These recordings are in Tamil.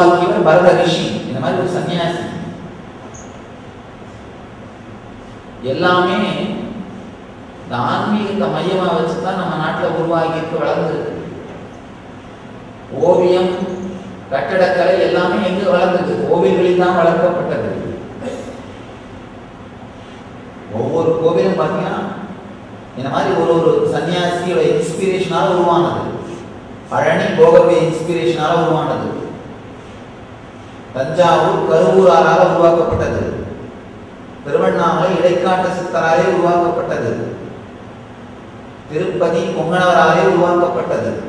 நாட்டியத்தை உருவாக்கியவர் பரத ரிஷி இந்த மாதிரி ஒரு சன்னியாசி எல்லாமே இந்த ஆன்மீகத்தை மையமா வச்சுதான் நம்ம நாட்டில் உருவாகி வளர்ந்துருக்கு ஓவியம் கட்டடக்கலை எல்லாமே எங்க வளர்ந்தது கோவில்களில் தான் வளர்க்கப்பட்டது ஒவ்வொரு கோவிலும் பார்த்தீங்கன்னா இந்த மாதிரி ஒரு ஒரு சன்னியாசியோட இன்ஸ்பிரேஷனால உருவானது பழனி போகருடைய இன்ஸ்பிரேஷனால உருவானது தஞ்சாவூர் கருவூராரால் உருவாக்கப்பட்டது. திருவண்ணாமலை இடைக்காட்டு சித்தராலே உருவாக்கப்பட்டது. திருப்பதி பொங்கனவராலே உருவாக்கப்பட்டது.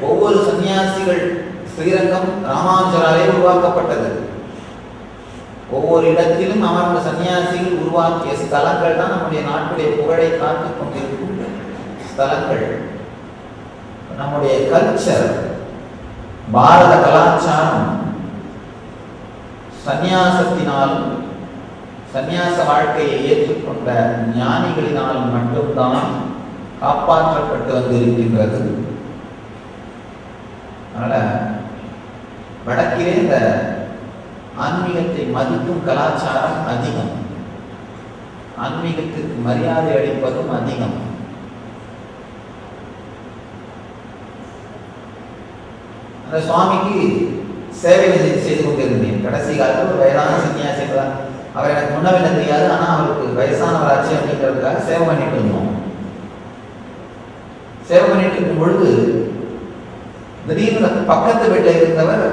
ஒவ்வொரு சன்னியாசிகள் ஸ்ரீரங்கம் ராமானுஜராலே உருவாக்கப்பட்டது. ஒவ்வொரு இடத்திலும் அமர்ந்த சன்னியாசிகள் உருவாக்கிய ஸ்தலங்கள் தான் நம்முடைய நாட்டுடைய புகழை காத்துக் கொண்டிருக்கும் ஸ்தலங்கள். நம்முடைய கல்ச்சர் பாரத கலாச்சாரம் சந்நியாசத்தினால் சந்நியாச வாழ்க்கையை ஏற்றுக்கொண்ட ஞானிகளினால் மட்டும்தான் காப்பாற்றப்பட்டு வந்திருக்கின்றது. அதனால வடக்கிலே இந்த ஆன்மீகத்தை மதிக்கும் கலாச்சாரம் அதிகம். ஆன்மீகத்திற்கு மரியாதை அளிப்பதும் அதிகம். அந்த சுவாமிக்கு சேவை செய்து கொண்டிருந்தேன். கடைசி காலத்தில் ஒரு வயதான சன்னியாசி அவர் எனக்கு முன்னவில்லை தெரியாது ஆனால் அவருக்கு வயசானவராச்சு அப்படிங்கிறதுக்காக சேவை பண்ணிட்டு இருந்தோம். சேவை பண்ணிட்டு இருக்கும் பொழுது திடீர்னு பக்கத்து வீட்டில் இருந்தவர்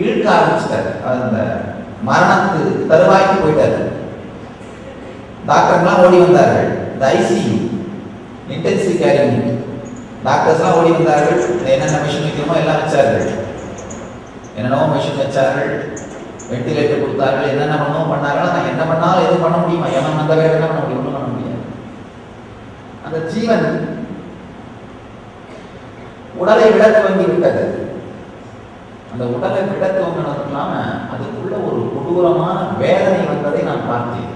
இழுக்க ஆரம்பிச்சிட்டார். அந்த மரணத்து தருவாய்க்கு போயிட்டார். டாக்டர்லாம் ஓடி வந்தார்கள். இந்த ஐசியு இன்டென்சிவ் கேர் யூனிட் டாக்டர்ஸ்லாம் ஓடி வந்தார்கள். என்னென்ன மிஷின் வைக்கிறோமோ எல்லாம் வச்சார்கள். என்னென்னவோ மிஷின் வச்சார்கள் வெண்டிலேட்டர் கொடுத்தார்கள் என்னென்ன பண்ணவும் பண்ணார்கள் நான் என்ன பண்ணாலும் எதுவும் பண்ண முடியுமா? எவன் அந்த வேலை என்ன பண்ண முடியும்? ஒன்றும் பண்ண முடியாது. அந்த ஜீவன் உடலை விட துவங்கி விட்டது. அந்த உடலை விட துவங்கினது இல்லாம அதுக்குள்ள ஒரு கொடூரமான வேதனை வந்ததை நான் பார்த்தேன்.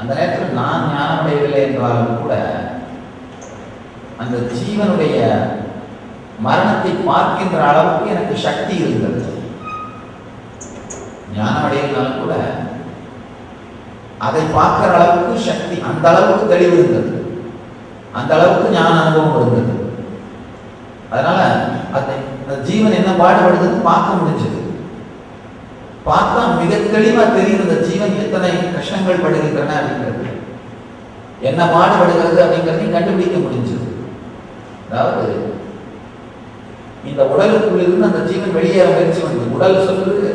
அந்த நேரத்தில் நான் ஞானமடையவில்லை என்றாலும் கூட அந்த ஜீவனுடைய மரணத்தை பார்க்கின்ற அளவுக்கு எனக்கு சக்தி இருந்தது. ஞானம் அடையினாலும் கூட அதை பார்க்கிற அளவுக்கு சக்தி அந்த அளவுக்கு தெளிவு இருந்தது. அந்த அளவுக்கு ஞான அனுபவம் இருந்தது. அதனால அந்த அந்த ஜீவன் என்ன பாடுபடுதுன்னு பார்க்க முடிஞ்சது. பார்த்தா மிக தெளிவா தெரியும் இந்த ஜீவன் எத்தனை கஷ்டங்கள் படுகின்றன அப்படிங்கிறது. என்ன பாடுபடுகிறது அப்படிங்கிறதையும் கண்டுபிடிக்க முடிஞ்சது. அதாவது இந்த உடலுக்குள்ளிருந்து அந்த ஜீவன் வெளியேற முயற்சி பண்ணுது உடல் சொல்லுது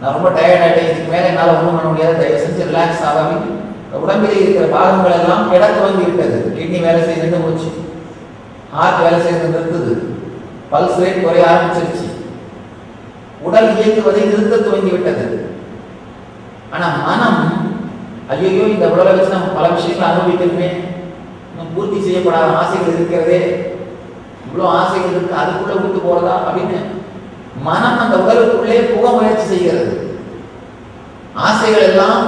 நான் ரொம்ப டயர்ட் ஆகிட்டேன் இதுக்கு மேலே என்னால் ஒன்றும் பண்ண முடியாது. தயவு செஞ்சு ரிலாக்ஸ் ஆகாமல் இந்த இருக்கிற பாகங்கள் எல்லாம் கிட துவங்கி விட்டது. கிட்னி வேலை செய்ய நின்று போச்சு. ஹார்ட் வேலை செய்யறது நிறுத்துது. பல்ஸ் ரேட் குறைய ஆரம்பிச்சிருச்சு. உடல் இயக்குவதை நிறுத்த துவங்கி விட்டது. ஆனால் மனம் ஐயோ இந்த உடலை வச்சு நம்ம பல விஷயங்களை அனுபவிக்கணுமே பூர்த்தி செய்யப்படாத ஆசைகள் இருக்கிறதே. இவ்வளோ ஆசைகள் இருக்கு அதுக்குள்ள விட்டு போகலாம் அப்படின்னு மனம் அந்த உடலுக்குள்ளே புக முயற்சி செய்கிறது. ஆசைகள் எல்லாம்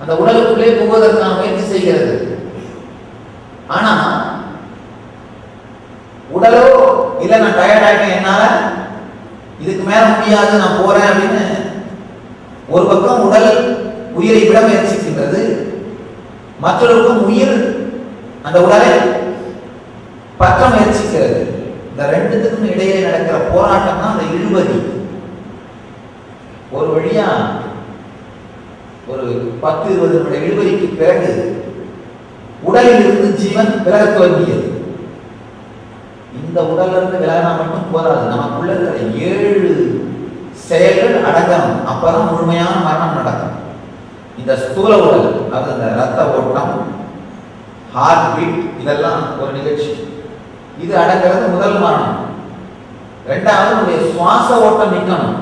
அந்த உடலுக்குள்ளே புகுவதற்கான முயற்சி செய்கிறது. ஆனா உடலோ இல்ல நான் டயர்ட் ஆகிட்டேன் என்னால? இதுக்கு மேல முடியாது நான் போறேன் அப்படின்னு ஒரு பக்கம் உடல் உயிரை விட முயற்சிக்கின்றது மற்றொரு பக்கம் உயிர் அந்த உடலை பற்ற முயற்சிக்கிறது இந்த ரெண்டுத்துக்கும் இடையே நடக்கிற போராட்டம் தான் அந்த இழுபறி. ஒரு வழியா ஒரு பத்து இருபது நிமிட இழுபறிக்கு பிறகு உடலில் இருந்து ஜீவன் பிறகு துவங்கியது. இந்த உடல்ல இருந்து விலகினா மட்டும் போதாது. நமக்குள்ள இருக்கிற ஏழு செயல்கள் அடங்கணும் அப்பதான் முழுமையான மரணம் நடக்கும். இந்த ஸ்தூல உடல் அது இந்த ரத்த ஓட்டம் ஹார்ட் பீட் இதெல்லாம் ஒரு நிகழ்ச்சி. இது அடங்கிறது முதல் மரணம். ரெண்டாவது சுவாச ஓட்டம் நிற்கணும்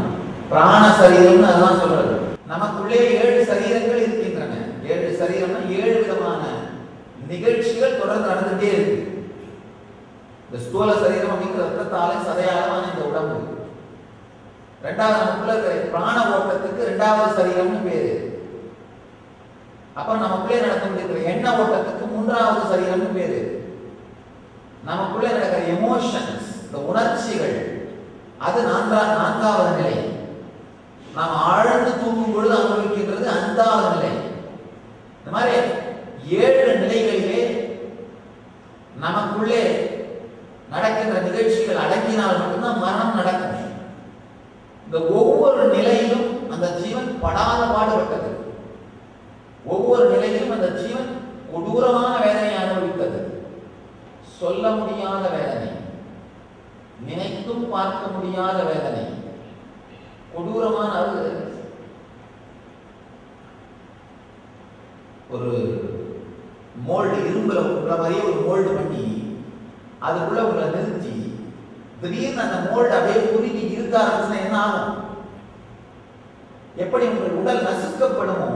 பிராண சரீரம்னு அதுதான் சொல்றது. நமக்குள்ளே ஏழு சரீரங்கள் இருக்கின்றன. ஏழு சரீரம்னா ஏழு விதமான நிகழ்ச்சிகள் தொடர்ந்து நடந்துட்டே இருக்கு. இந்த ஸ்தூல சரீரம் அப்படிங்கிற ரத்தத்தாலே சதையாளமான இந்த உடம்பு. ரெண்டாவது நமக்குள்ள பிராண ஓட்டத்துக்கு ரெண்டாவது சரீரம்னு பேரு. அப்ப நமக்குள்ளே நடக்க முடியுது எண்ண ஓட்டத்துக்கு மூன்றாவது சரீரம்னு பேரு. நமக்குள்ளே நடக்கிற எமோஷன்ஸ் இந்த உணர்ச்சிகள் அது நான்கா நான்காவது நிலை. நாம் ஆழ்ந்து தூங்கும் பொழுது அனுபவிக்கின்றது அஞ்சாவது நிலை. இந்த மாதிரி ஏழு நிலைகளிலே நமக்குள்ளே நடக்கின்ற நிகழ்ச்சிகள் அடங்கினால் மட்டும்தான் மரணம் நடக்கும். இந்த ஒவ்வொரு நிலையிலும் அந்த ஜீவன் படாத பாடுபட்டது. ஒவ்வொரு நிலையிலும் அந்த ஜீவன் கொடூரமான சொல்ல முடியாத வேதனை நினைத்தும் பார்க்க முடியாத வேதனை கொடூரமான அது ஒரு மோல்டு இரும்புல உள்ள மாதிரியே ஒரு மோல்டு பண்ணி அதுக்குள்ள உங்களை நிறுத்தி திடீர்னு அந்த மோல்டு அப்படியே குறுகி இருக்க ஆரம்பிச்சுன்னா என்ன ஆகும்? எப்படி உங்கள் உடல் நசுக்கப்படுமோ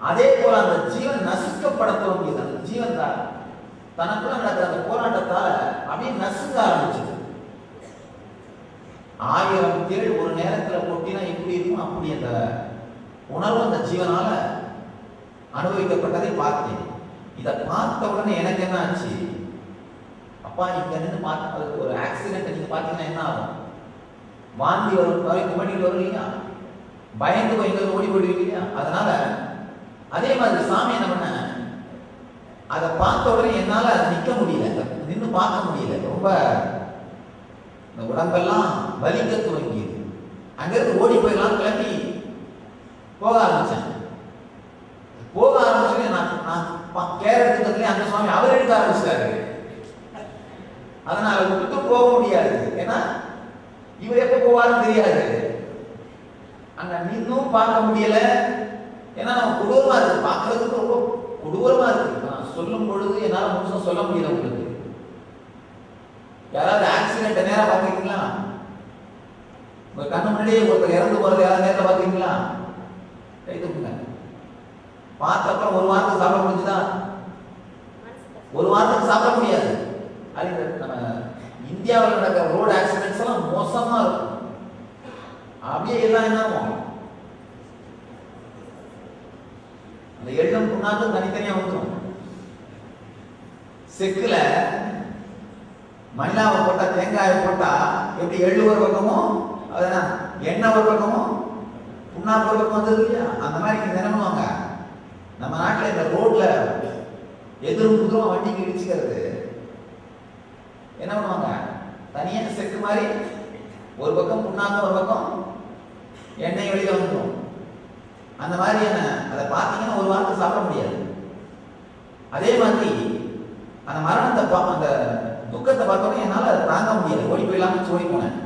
அதே போல அந்த ஜீவன் நசுக்கப்பட தோன்றியது அந்த ஜீவன் தான். தனக்குள்ள நடக்கிற அந்த போராட்டத்தால அப்படியே நசுங்க ஆரம்பிச்சது. ஆயிரம் தேள் ஒரு நேரத்துல கொட்டினா எப்படி இருக்கும்? அப்படி அந்த உணர்வு அந்த ஜீவனால அனுபவிக்கப்பட்டதை பார்த்தேன். இதை பார்த்த உடனே எனக்கு என்ன ஆச்சு? அப்பா இங்க நின்று பார்த்து ஒரு ஆக்சிடென்ட் நீங்க பார்த்தீங்கன்னா என்ன ஆகும்? வாந்தி வரும் வரைக்கும் குமட்டிட்டு வரும் இல்லையா? பயந்து போய் எங்க ஓடி போடுவீங்க இல்லையா? அதனால அதே மாதிரி சாமி என்ன பண்ண அதை பார்த்த உடனே என்னால் அதை நிற்க முடியல. நின்று பார்க்க முடியல. ரொம்ப இந்த உடம்பெல்லாம் வலிக்க துவங்கியது. அங்கிருந்து ஓடி போயிடலாம் கிளம்பி போக ஆரம்பிச்சேன் போக ஆரம்பிச்சோடனே நான் நான் ப- கேர் எடுத்துக்கிறதுல அந்த சுவாமி அவர் எடுக்க ஆரம்பிச்சிட்டாரு. அதனால விட்டு போக முடியாது. ஏன்னா இவர் எப்போ போவாருன்னு தெரியாது. அங்கே நின்னும் பார்க்க முடியல. ஏன்னா நம்ம கொடூரமாக இருக்குது பார்க்கறதுக்கு ரொம்ப கொடூரமாக இருக்குது சொல்லும் பொழுது என்னால முழுசா சொல்ல முடியல உங்களுக்கு. யாராவது ஆக்சிடென்ட் நேராக பார்த்துருக்கீங்களா உங்க கண்ணு முன்னாடியே ஒருத்தர் இறந்து போறது யாராவது நேரில் பார்த்துருக்கீங்களா கை பார்த்தப்பறம் ஒரு வாரத்துக்கு சாப்பிட முடிஞ்சுதா? ஒரு வாரத்துக்கு சாப்பிட முடியாது. அது நம்ம இந்தியாவில் நடக்கிற ரோடு ஆக்சிடென்ட்ஸ் எல்லாம் மோசமா இருக்கும். அப்படியே எல்லாம் என்ன அந்த எள்ளும் புண்ணாக்கும் தனித்தனியா வந்துடும் செக்குல மண்ணாவை போட்டா தேங்காயை போட்டா எப்படி எள்ளு ஒரு பக்கமோ அதான் எண்ணெய் ஒரு பக்கமோ புண்ணாக்கு ஒரு பக்கம் வந்தது இல்லையா? அந்த மாதிரி நீங்க என்ன பண்ணுவாங்க நம்ம நாட்டுல இந்த ரோட்ல எதிரும் புதிரும் வண்டிக்கு இடிச்சுக்கிறது என்ன பண்ணுவாங்க? தனியாக செக்கு மாதிரி ஒரு பக்கம் புண்ணாக்கு ஒரு பக்கம் எண்ணெய் வெளியில வந்துடும். அந்த மாதிரியான அதை பார்த்தீங்கன்னா ஒரு வாரத்தை சாப்பிட முடியாது. அதே மாதிரி அந்த மரணத்தை பா- அந்த துக்கத்தை பார்த்தோன்னே என்னால் அதை தாங்க முடியல. ஓடி போயிடலாம்னு சொல்லி போனேன்.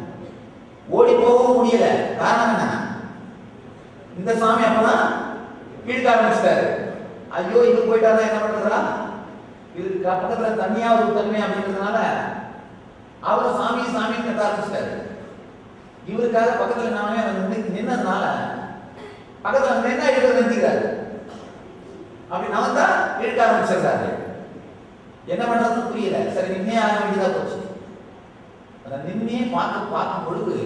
ஓடி போகவும் முடியல. காரணம் என்ன? இந்த சாமி அப்பதான் கீழ்க்க ஆரம்பிச்சிட்டாரு. ஐயோ இது போயிட்டாதான் என்ன பண்றதா இது க- பக்கத்துல ஒரு தன்மை அப்படின்றதுனால அவர் சாமி சாமி கட்ட ஆரம்பிச்சிட்டாரு. இவருக்காக பக்கத்துல நாமே அவர் நின்னதுனால பக்கத்துல நின்னா என்ன நிறுத்திக்கிறாரு அப்படி நான் தான் இழுக்க ஆரம்பிச்சிருக்காரு என்ன பண்றதுன்னு புரியல. சரி நின்னே ஆக வேண்டியதா போச்சு. அந்த நின்னே பார்த்து பார்க்கும் பொழுது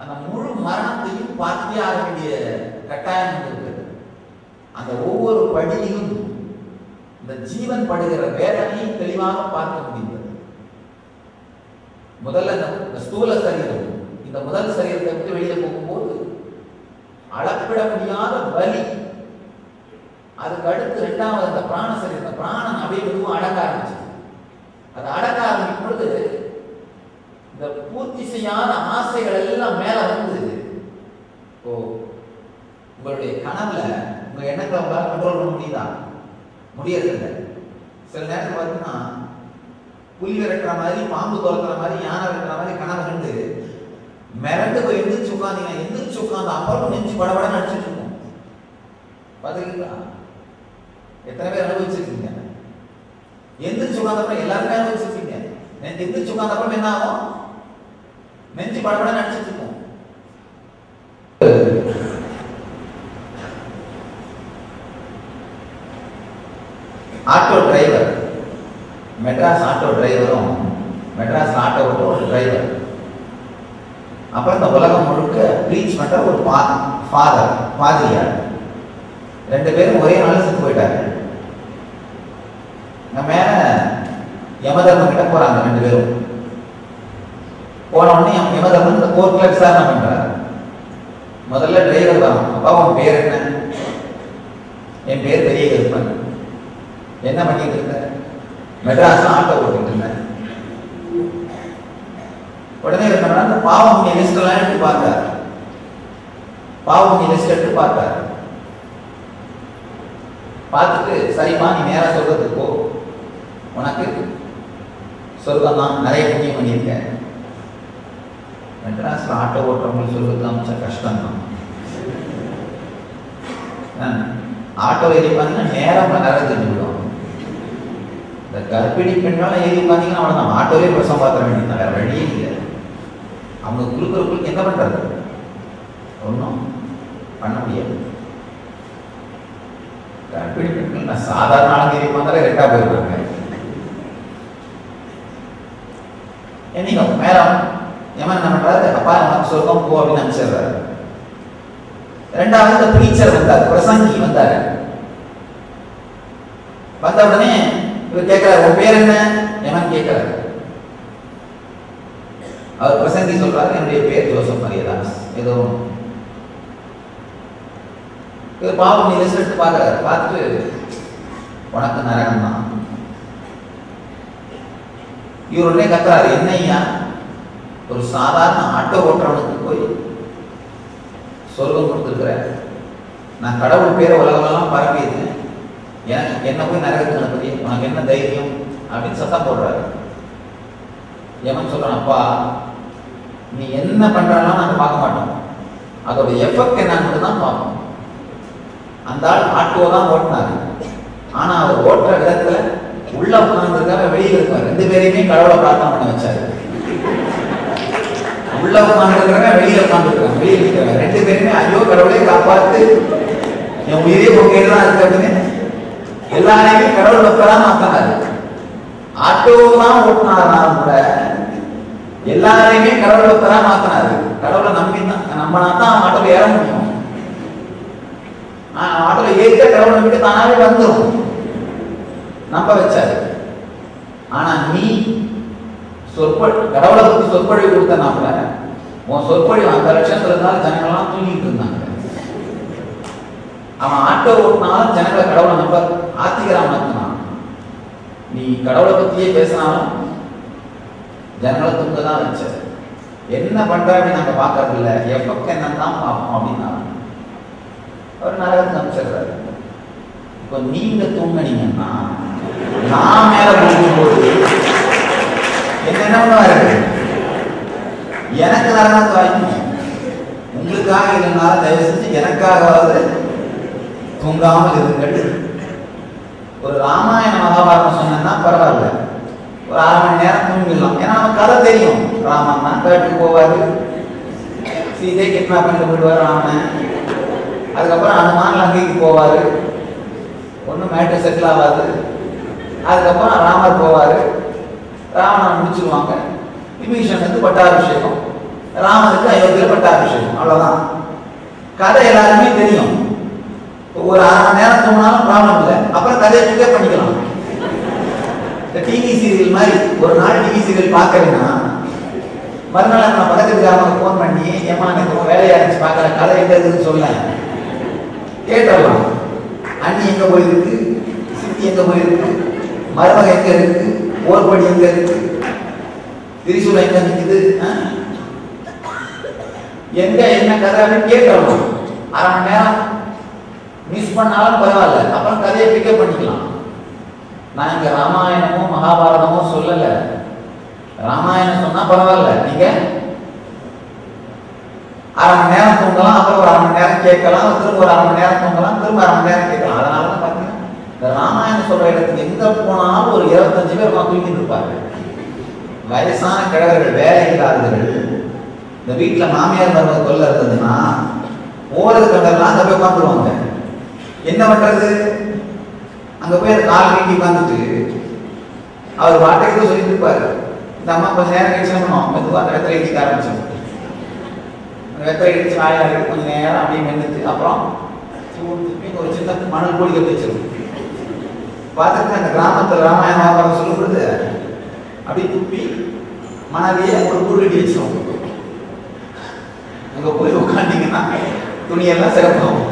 அந்த முழு மரணத்தையும் பார்த்தே ஆக வேண்டிய கட்டாயம் இருக்கிறது அந்த ஒவ்வொரு படியிலும் இந்த ஜீவன் படுகிற வேதனையை தெளிவாக பார்க்க முடிந்தது. முதல்ல இந்த ஸ்தூல சரீரம் இந்த முதல் சரீரத்தை விட்டு வெளியே போகும்போது அளப்பிட முடியாத வலி அதுக்கு அடுத்து ரெண்டாவது அந்த பிராண சரி இந்த பிராணன் அப்படியே மெதுவும் அடங்க ஆரம்பிச்சு அது அடக்க ஆரம்பிக்கும் பொழுது இந்த பூர்த்தி செய்யாத ஆசைகள் எல்லாம் மேல வந்து ஓ உங்களுடைய கனவுல உங்க எண்ணங்களை உங்களால் கண்ட்ரோல் பண்ண முடியுதா? முடியறதில்லை. சில நேரத்தில் பார்த்தீங்கன்னா புலி விரட்டுற மாதிரி பாம்பு துரத்துற மாதிரி யானை விரட்டுற மாதிரி கனவு கண்டு மிரண்டு போய் எந்திரிச்சு உட்காந்தீங்க எந்திரிச்சு உட்காந்து அப்புறம் நெஞ்சு படபட நடிச்சிட்டு இருக்கும் பார்த்துருக்கீங்களா எத்தனை பேர் அனுபவிச்சிருக்கீங்க? எந்திரிச்சு உட்காந்தப்பறம் எல்லாருமே அனுபவிச்சிருக்கீங்க. நெஞ்சு எந்திரிச்சு உட்காந்தப்பறம் என்ன ஆகும்? நெஞ்சு படப்பட நடிச்சிட்டு இருக்கும். Auto driver. மெட்ராஸ் ஆட்டோ டிரைவரும் மெட்ராஸ் ஆட்டோ ஓட்டும் ஒரு டிரைவர். அப்புறம் இந்த உலகம் முழுக்க ப்ரீச் பண்ணுற ஒரு பா ஃபாதர் பாதிரியார். ரெண்டு பேரும் ஒரே நாள் செத்து போயிட்டாங்க. நம்ம மேல யமதர்மம் கிட்ட போறாங்க ரெண்டு பேரும். போன உடனே யமதர்மன் இந்த கோர்ட்ல விசாரணை பண்றாரு? முதல்ல டிரைவர் வரும் அப்பா உன் பேர் என்ன? என் பேர் பெரிய கருப்பன் என்ன பண்ணிட்டு இருந்த மெட்ராஸ் ஆட்டோ ஓட்டிட்டு இருந்தேன் உடனே என்ன அந்த பாவம் லிஸ்ட் எல்லாம் எடுத்து பார்த்தார். பாவம் லிஸ்ட் எடுத்து பார்த்தார். பார்த்துட்டு சரிம்மா நீ நேரா சொல்றதுக்கு போ. உனக்கு சொர்க்கம் தான் நிறைய புண்ணியம் பண்ணியிருக்கேன். மெட்ராஸில் ஆட்டோ ஓட்டுறவங்களுக்கு சொல்றது அமைச்சா கஷ்டம் தான் ஆட்டோ ஏறி பார்த்தீங்கன்னா நேரம் நேரம் தெரிஞ்சு இந்த கர்ப்பிணி பெண்களாம் ஏறி பார்த்தீங்கன்னா அவ்வளோதான் ஆட்டோவே பிரசவம் பார்த்த வேண்டியது வேறு வழியே இல்லை. அவங்க குழுக்கிறவங்களுக்கு என்ன பண்ணுறது ஒன்றும் பண்ண முடியாது. கர்ப்பிணி பெண்கள் நான் சாதாரண ஆளுங்க ஏறி பார்த்தாலே ரெட்டாக போயிருக்காங்க என்னைக்கு மேல எமன் என்ன பண்றாரு அப்பா நமக்கு சொர்க்கம் போ அப்படின்னு அனுப்பிச்சிடுறாரு ரெண்டாவது இந்த பிரீச்சர் வந்தார் பிரசங்கி வந்தாரு வந்த உடனே இவர் கேட்கிறார் உன் பேர் என்ன எமன் கேட்கிறார் அவர் பிரசங்கி சொல்றாரு என்னுடைய பேர் ஜோசப் மரியதாஸ் ஏதோ இவர் பாவம் நீ ரிசல்ட் எடுத்து பார்த்துட்டு உனக்கு நரகம் தான் இவர் உடனே கத்துறாரு என்னையா ஒரு சாதாரண ஆட்டோ ஓட்டுறவனுக்கு போய் சொர்க்கம் கொடுத்துருக்குறாரு நான் கடவுள் பேரை உலகமெல்லாம் பரப்பியிருக்கேன் எனக்கு என்ன போய் நரகத்துக்கு அனுப்புதி உனக்கு என்ன தைரியம்? அப்படின்னு சத்தம் போடுறாரு. எவன் சொல்றான் அப்பா நீ என்ன பண்றாலும் நாங்கள் பார்க்க மாட்டோம். அதோட எஃபெக்ட் என்னன்னு தான் பார்ப்போம். அந்த ஆள் ஆட்டோ தான் ஓட்டினாரு. ஆனால் அவர் ஓட்டுற விதத்தில் உள்ள உட்கார்ந்துருக்காரு வெளியில இருக்காரு. ரெண்டு பேரையுமே கடவுளை பிரார்த்தனை பண்ண வச்சாரு. உள்ள உட்கார்ந்துருக்காங்க வெளியில உட்கார்ந்துருக்காங்க வெளியில் இருக்காங்க ரெண்டு பேருமே ஐயோ கடவுளே காப்பாத்து. என் உயிரே உங்க தான் இருக்கு அப்படின்னு எல்லாரையுமே கடவுள் வைக்கலாம் மாத்தாரு ஆட்டோ தான் கூட எல்லாரையுமே கடவுள் வைக்கலாம் மாத்தினாரு கடவுளை நம்பி தான் நம்மனா தான் ஆட்டோல ஏற முடியும். ஆ, ஆட்டோல ஏறிட்ட கடவுளை நம்பிட்டு தானாவே வந்துடும் நம்ப வச்சாரு. ஆனா நீ சொற்பொழி கடவுளை பத்தி சொற்பொழிவு கொடுத்த கூட உன் சொற்பொழிவு அந்த லட்சத்துல இருந்தாலும் ஜனங்கள்லாம் தூங்கிட்டு இருந்தாங்க. அவன் ஆட்டோ ஓட்டினாலும் ஜனங்களை கடவுளை நம்ப ஆத்திகராம நடத்தினான் நீ கடவுளை பத்தியே பேசினாலும் ஜனங்களை தூங்க தான் வச்ச என்ன பண்ற அப்படின்னு நாங்க பார்க்கறது இல்ல எப்பக்கு என்னன்னு தான் பார்ப்போம் அப்படின்னா அவர் நரகத்தை அமைச்சிடுறாரு இப்போ நீங்க தூங்கினீங்கன்னா நான் மேல போகும்போது என்ன பண்ணுவாரு எனக்கு நரகத்தை வாய்க்கணும் உங்களுக்காக இருந்தாலும் தயவு செஞ்சு எனக்காகவாவது தூங்காமல் இருங்கள். ஒரு ராமாயண மகாபாரதம் சொன்னா பரவாயில்ல. ஒரு அரை மணி நேரம் தூங்கிடலாம். ஏன்னா நமக்கு கதை தெரியும். ராமன் தான் காட்டுக்கு போவாரு. சீதை கிட்னாப் பண்ணிட்டு போயிடுவார் ராமன் அதுக்கப்புறம் அனுமான் லங்கைக்கு போவாரு. ஒன்றும் மேட்டு செட்டில் ஆகாது. அதுக்கப்புறம் ராமர் போவார். ராவணனை முடிச்சிருவாங்க. வந்து பட்டாபிஷேகம். ராமனுக்கு அயோத்தியில் பட்டாபிஷேகம். அவ்வளோதான் கதை எல்லாருமே தெரியும். ஒரு அரை மணி நேரம் தூங்கினாலும் ப்ராப்ளம் இல்லை. அப்புறம் கதையை பிக்கப் பண்ணிக்கலாம். இந்த டிவி சீரியல் மாதிரி ஒரு நாள் டிவி சீரியல் பார்க்கறேன்னா மறுநாள் நான் பக்கத்து ஃபோன் பண்ணி ஏமா எனக்கு வேலையாக இருந்துச்சு பார்க்கற கதை எங்கே இருக்குதுன்னு சொல்ல. கேட்டுடலாம் அண்ணி எங்கே போயிருக்கு? சித்தி எங்கே போயிருக்கு? மருமக எங்க இருக்கு? ஓர்படி எங்க இருக்கு? திரிசூலம் எங்க நிற்குது எங்க என்ன கதை அப்படின்னு கேட்கலாம் அரை மணி நேரம் மிஸ் பண்ணாலும் பரவாயில்ல. அப்புறம் கதையை பிக்கப் பண்ணிக்கலாம். நான் இங்க ராமாயணமோ மகாபாரதமோ சொல்லல. ராமாயணம் சொன்னா பரவாயில்ல. நீங்க அரை மணி நேரம் தூங்கலாம் அப்புறம் ஒரு அரை மணி நேரம் கேட்கலாம் திரும்ப ஒரு அரை மணி நேரம் தூங்கலாம் திரும்ப அரை மணி நேரம் கேட்கலாம். அதனால இந்த ராமாயணம் சொல்ற இடத்துக்கு எங்க போனாலும் ஒரு இருபத்தஞ்சு பேர் உட்காந்து தூங்கிட்டு இருப்பாங்க வயசான கிழவர்கள் வேலை இல்லாதவர்கள் இந்த வீட்டில் மாமியார் மருமக தொல்லை இருந்ததுன்னா ஓரது கண்டெல்லாம் அங்கே போய் உட்காந்துருவாங்க. என்ன பண்றது? அங்கே போய் கால் நீட்டி உட்காந்துட்டு அவர் வாட்டைக்கு சொல்லிட்டு இருப்பாரு. இந்த அம்மா கொஞ்சம் நேரம் கழிச்சு என்ன பண்ணுவோம் மெதுவா அந்த வெத்தலை இடிக்க ஆரம்பிச்சோம் வெத்தலை இடிச்சு வாயில கொஞ்ச நேரம் அப்படியே மென்னுட்டு அப்புறம் ஒரு சின்ன மணல் பொடி கட்டி வச்சிருக்கும். பார்த்துட்டு அந்த கிராமத்தில் ராமாயண வியாபாரம் சொல்லுறது அப்படியே துப்பி மனதையே ஒரு குருடி கட்டி அங்கே போய் உட்காந்தீங்கன்னா துணியெல்லாம் சிறப்பாகும்.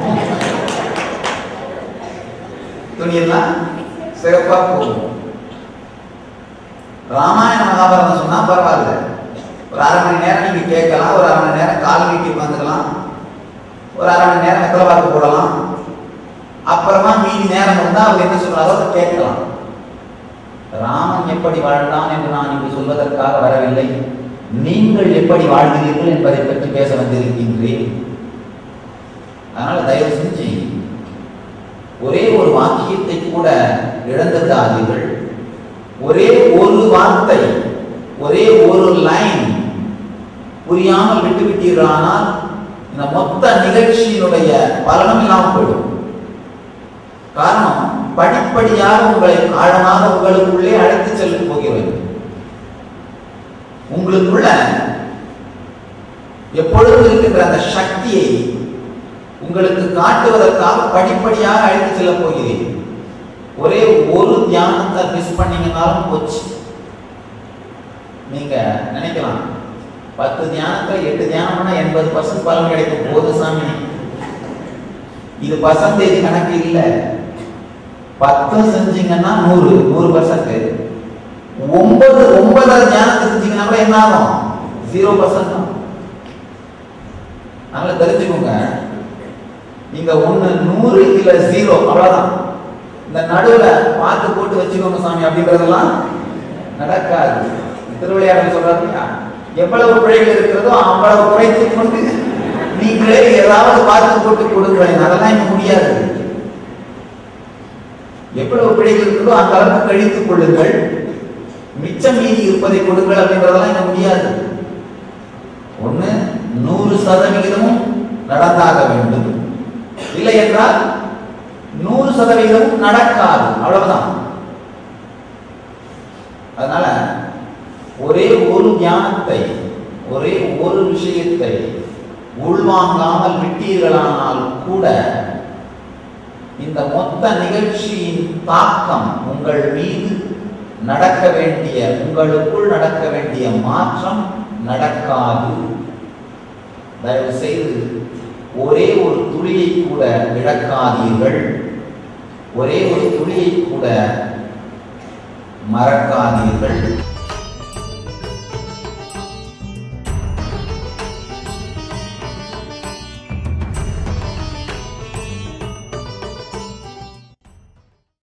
துணியெல்லாம் சிறப்பாக போகும். ராமாயண மகாபாரதம் சொன்னால் பரவாயில்ல. ஒரு அரை மணி நேரம் நீங்க கேட்கலாம் ஒரு அரை மணி நேரம் கால் நீட்டி உட்காந்துக்கலாம் ஒரு அரை மணி நேரம் வெத்தலை பார்த்து போடலாம். அப்புறமா மீதி நேரம் வந்தால் அவர் என்ன சொல்றாரோ அதை கேட்கலாம். ராமன் எப்படி வாழ்ந்தான் என்று நான் இங்கு சொல்வதற்காக வரவில்லை. நீங்கள் எப்படி வாழ்கிறீர்கள் என்பதை பற்றி பேச வந்திருக்கின்றேன். அதனால தயவு செஞ்சு ஒரே ஒரு வாக்கியத்தை கூட இழந்து ஒரே ஒரு வார்த்தை ஒரே ஒரு லைன் புரியாமல் விட்டு விட்டீர்களானால் இந்த மொத்த நிகழ்ச்சியினுடைய பலனும் இல்லாமல் போயிடும். காரணம் படிப்படியாக உங்களை ஆழமாக உங்களுக்குள்ளே அழைத்து செல்ல போகிறது. உங்களுக்குள்ள எப்பொழுதும் இருக்கின்ற அந்த சக்தியை உங்களுக்கு காட்டுவதற்காக படிப்படியாக அழைத்து செல்ல போகிறேன் ஒரே ஒரு தியானத்தை மிஸ் பண்ணீங்கன்னாலும் போச்சு. நீங்க நினைக்கலாம் பத்து தியானத்துல எட்டு தியானம் பண்ணா எண்பது பர்சன்ட் பலன் கிடைக்கும். போது சாமி. இது பர்சன்டேஜ் கணக்கு இல்லை. பத்து செஞ்சீங்கன்னா நூறு நூறு பர்சன்ட் ஒன்பது ஒன்பதாவது ஞானத்தை செஞ்சீங்கன்னா கூட என்ன ஆகும்? ஜீரோ பர்சன்ட் தான் அதனால தெரிஞ்சுக்கோங்க. நீங்க ஒண்ணு நூறு இல்ல ஜீரோ அவ்வளவுதான். இந்த நடுவுல பார்த்து போட்டு வச்சுக்கோங்க சாமி அப்படின்றதெல்லாம் நடக்காது. திருவிளையாடல் சொல்றாரு எவ்வளவு பிழைகள் இருக்கிறதோ அவ்வளவு குறைத்து கொண்டு நீங்களே ஏதாவது பார்த்து போட்டு கொடுங்களேன். அதெல்லாம் இங்க முடியாது. எவ்வளவு பிழைகள் இருக்கிறதோ அந்த அளவுக்கு கழித்துக் கொள்ளுங்கள். மிச்சம் மீதி இருப்பதை கொடுங்கள் அப்படின்றதெல்லாம் இங்க முடியாது. ஒண்ணு நூறு சதவிகிதமும் நடந்தாக வேண்டும். இல்லை என்றால் நூறு சதவிகிதமும் நடக்காது. அவ்வளவுதான். அதனால ஒரே ஒரு ஞானத்தை ஒரே ஒரு விஷயத்தை உள்வாங்காமல் விட்டீர்களானால் கூட இந்த மொத்த நிகழ்ச்சியின் தாக்கம் உங்கள் மீது நடக்க வேண்டிய உங்களுக்குள் நடக்க வேண்டிய மாற்றம் நடக்காது. தயவு செய்து ஒரே ஒரு துளியை கூட இழக்காதீர்கள். ஒரே ஒரு துளியை கூட மறக்காதீர்கள்.